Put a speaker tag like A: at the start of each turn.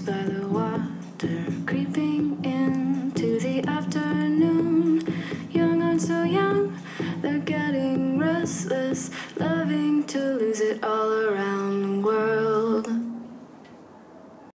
A: By the water, creeping into the afternoon. Young and so young, they're getting restless, loving to lose it all around the world.